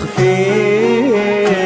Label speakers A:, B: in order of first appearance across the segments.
A: مخفي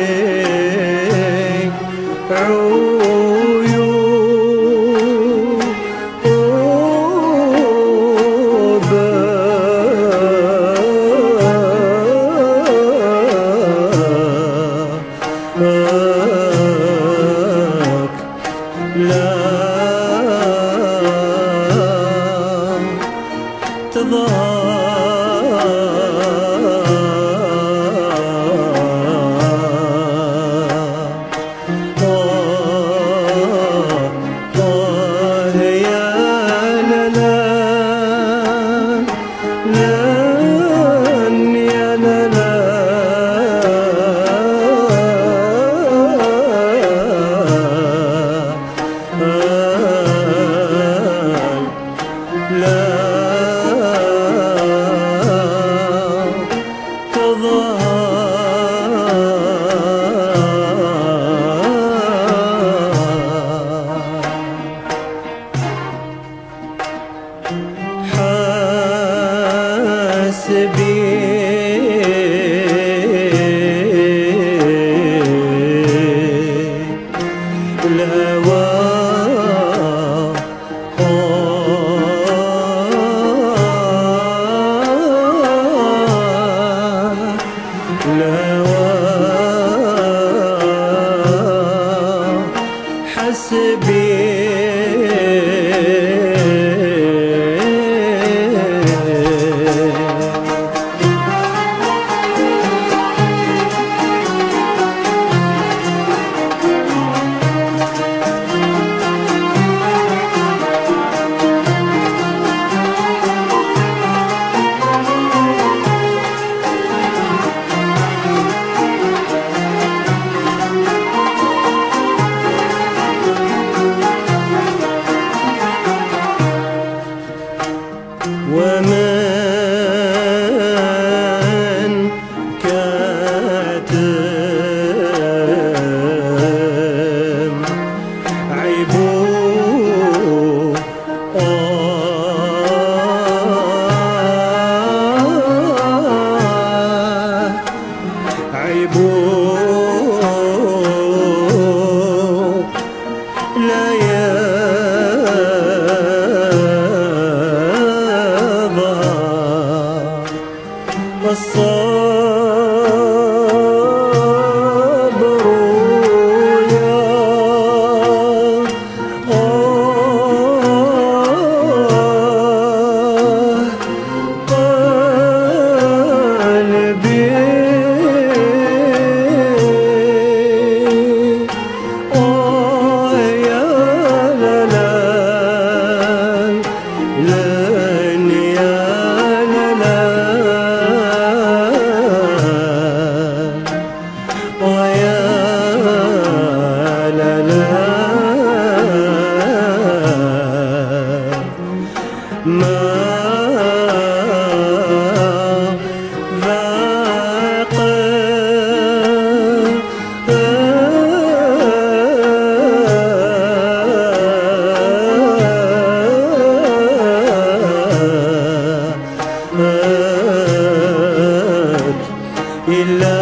A: love.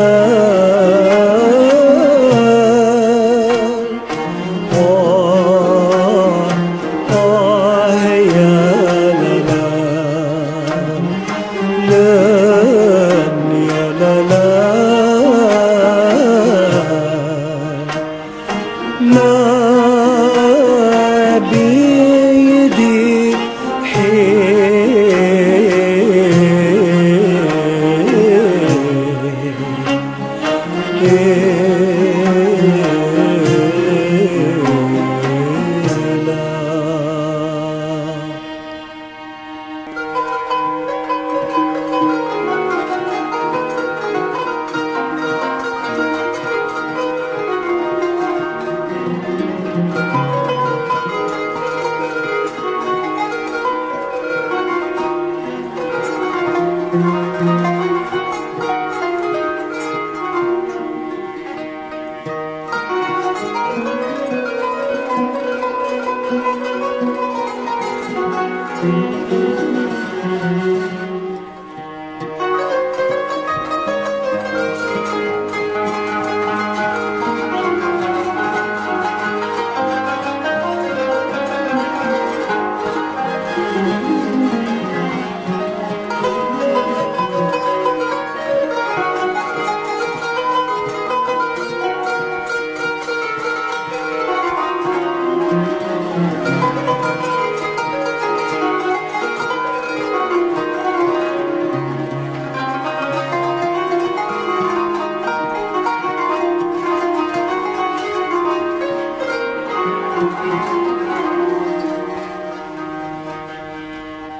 A: لا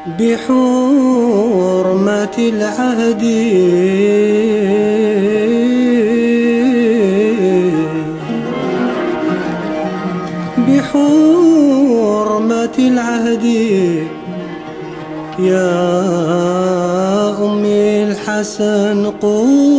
A: بحرمة العهد. بحرمة العهد. يا أمي الحسن قولي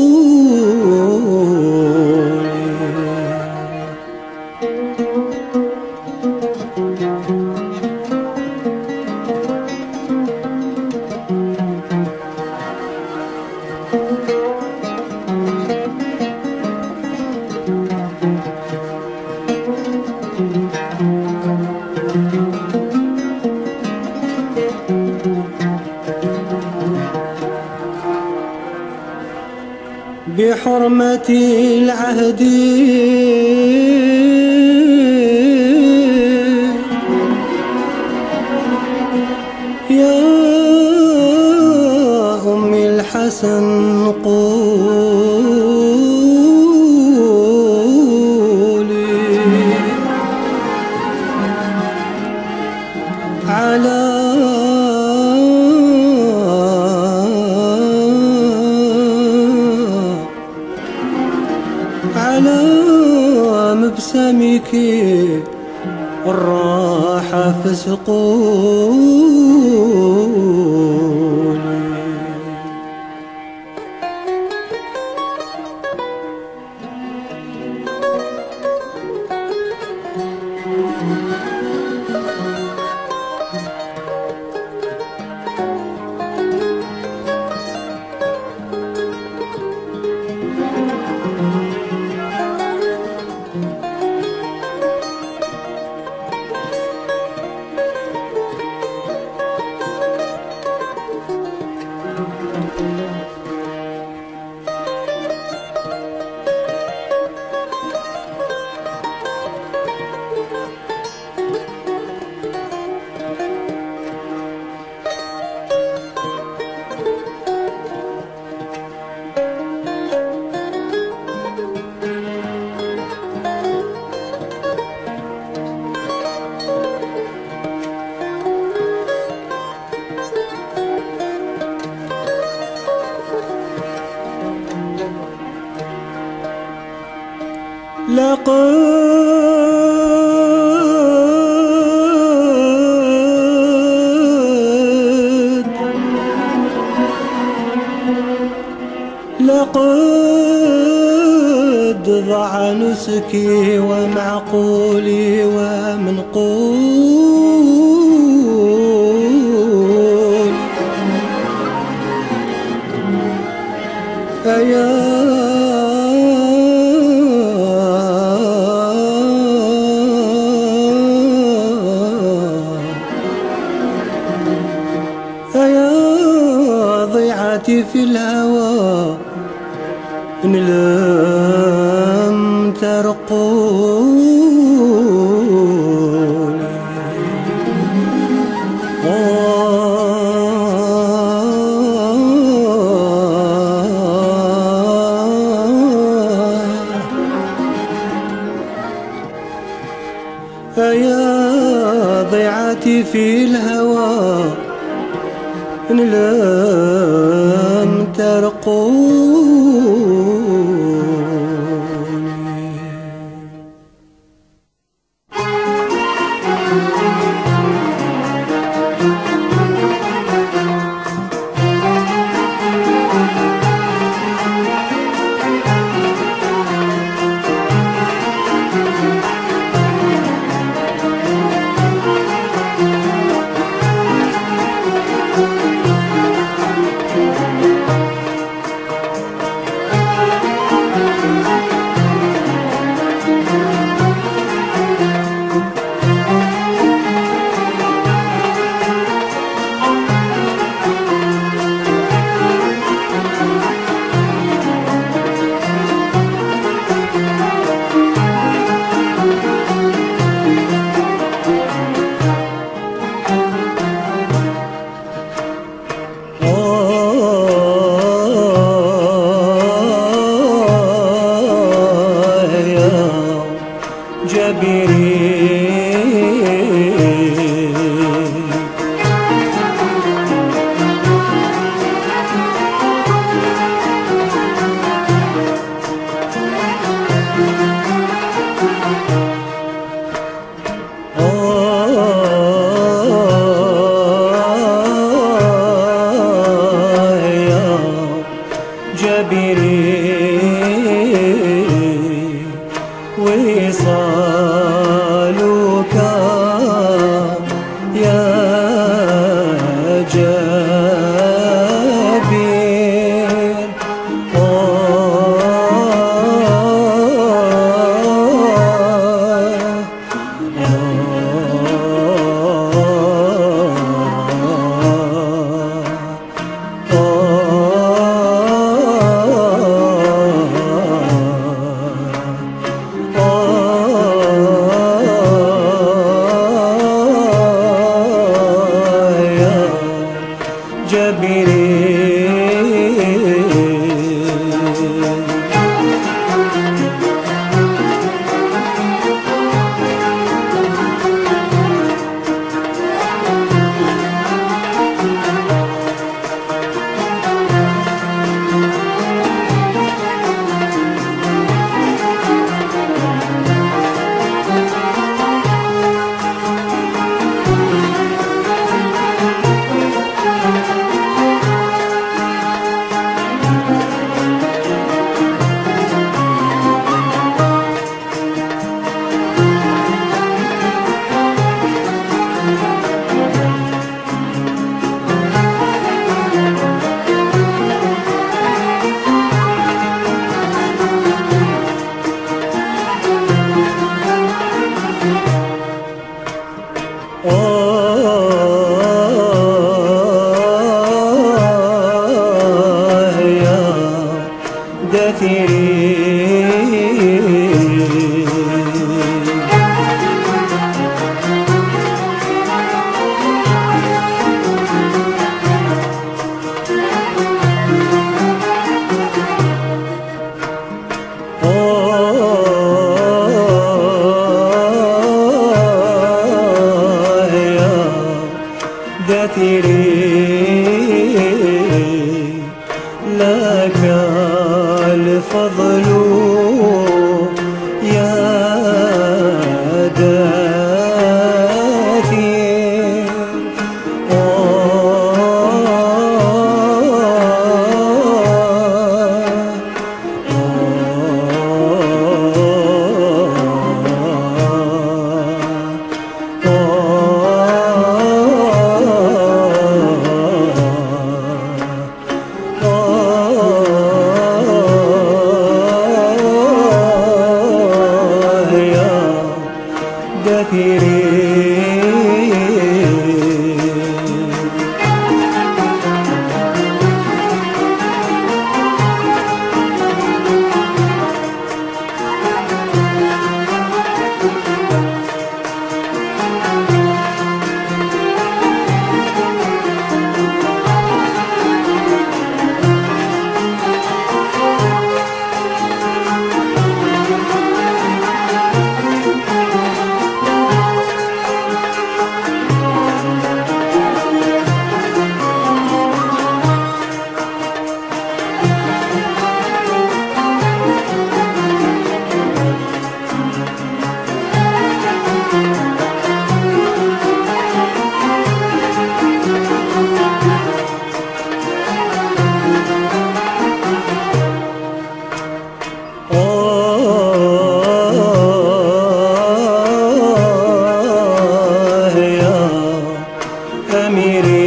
A: بحرمة العهد. يا أم الحسن. مبسمك الراحة فسقولي يا ضيعتي في الهوى إن لم ترقوني मेरे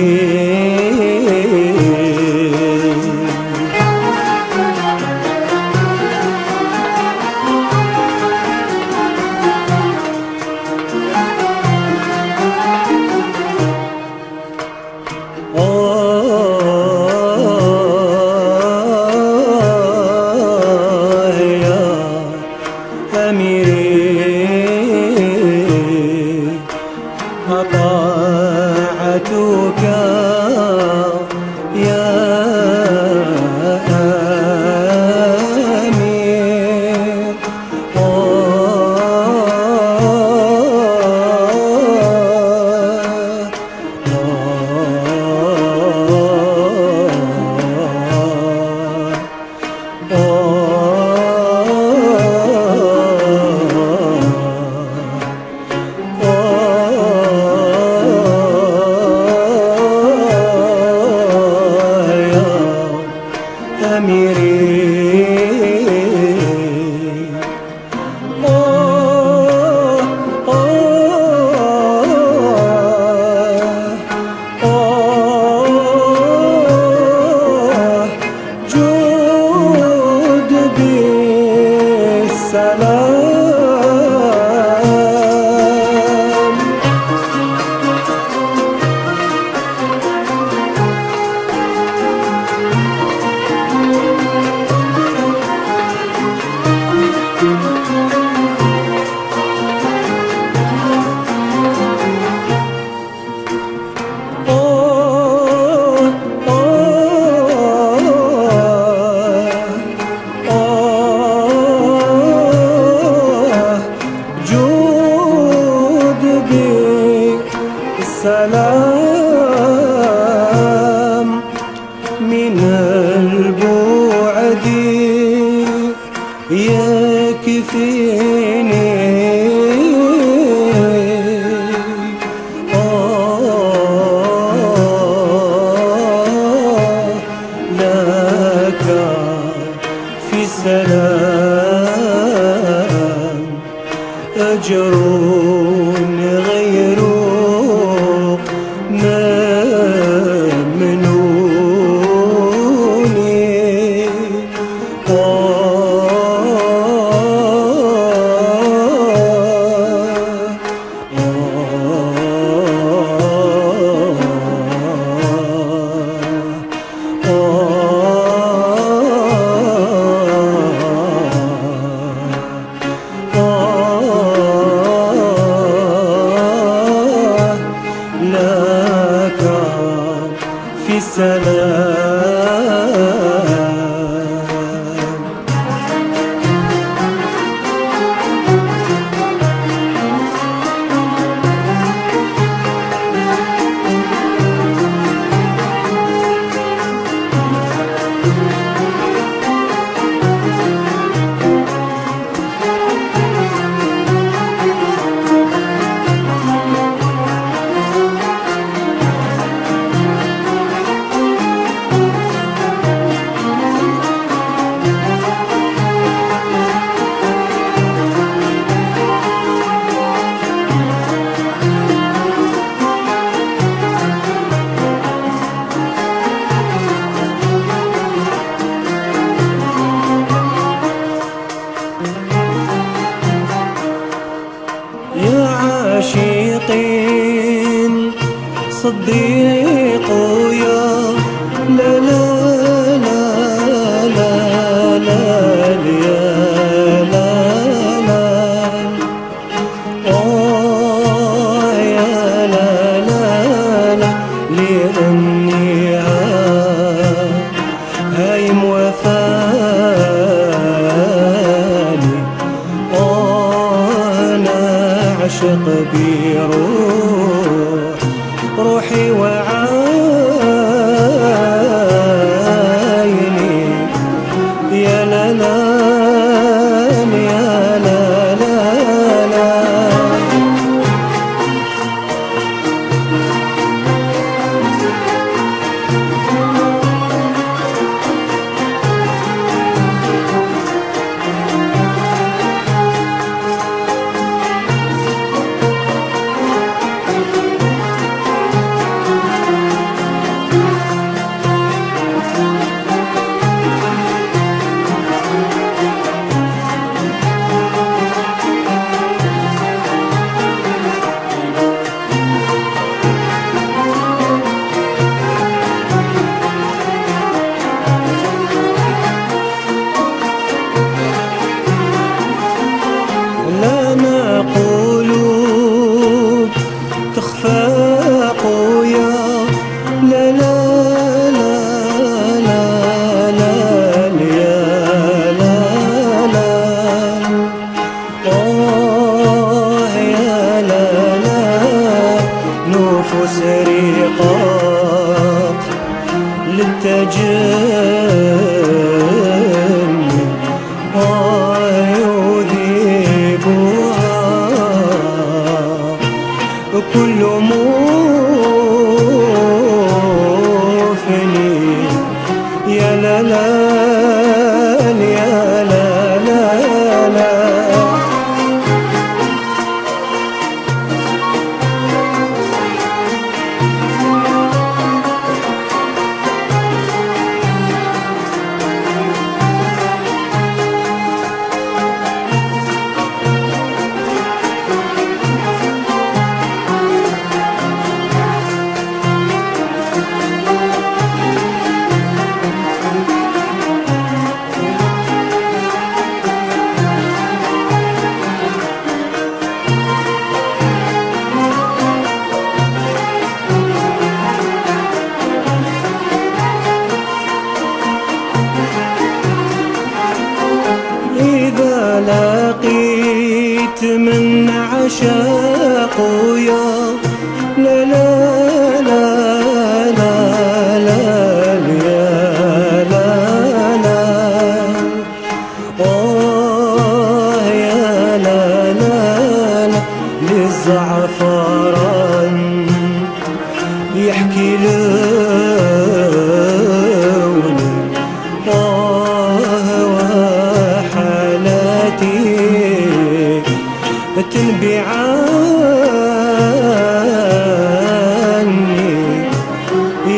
A: عني.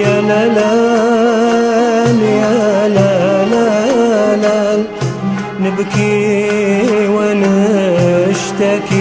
A: يا لا يا لا. نبكي ونشتكي.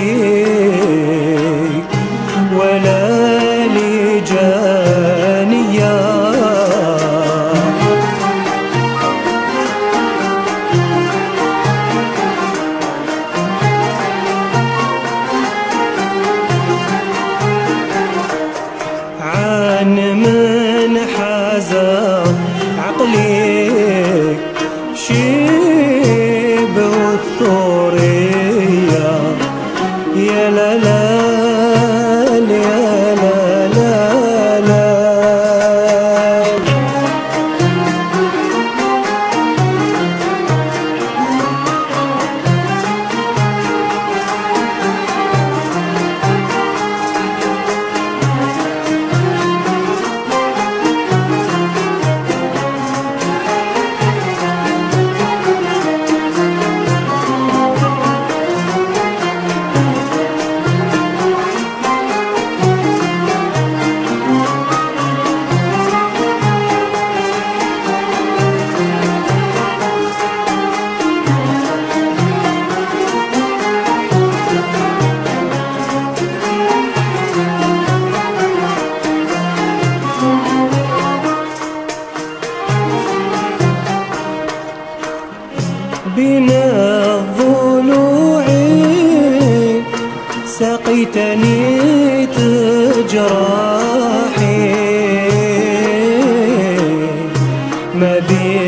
A: Medina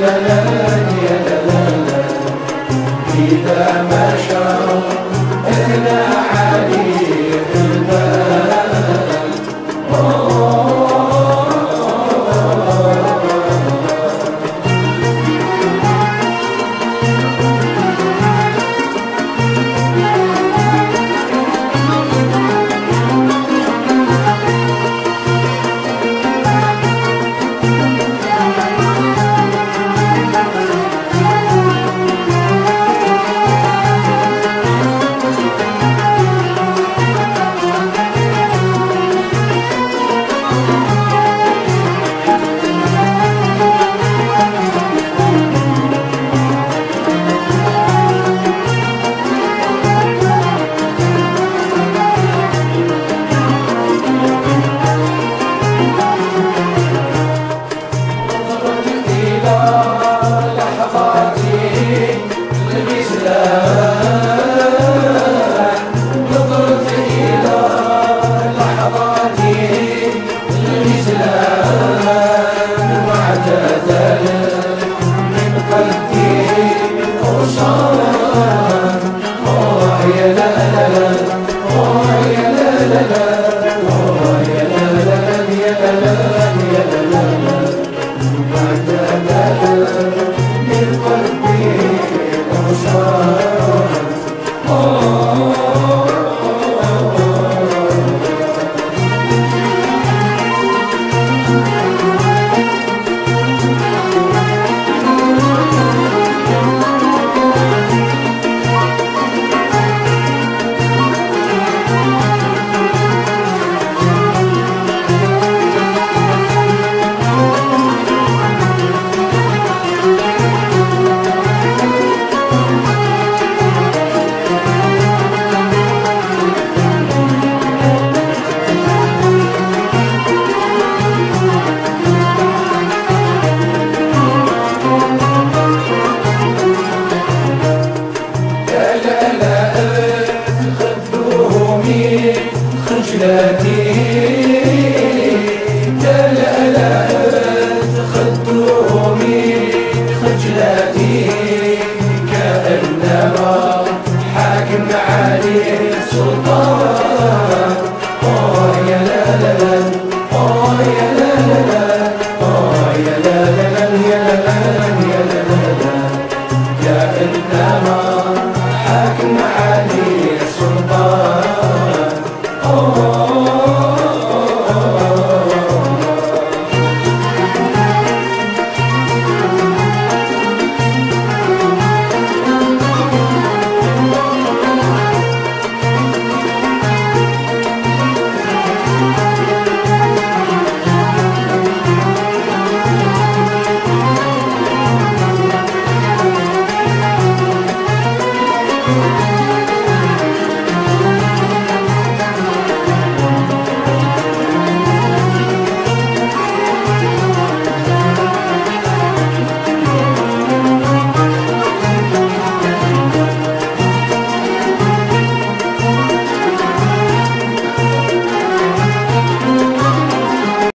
A: لا يا لا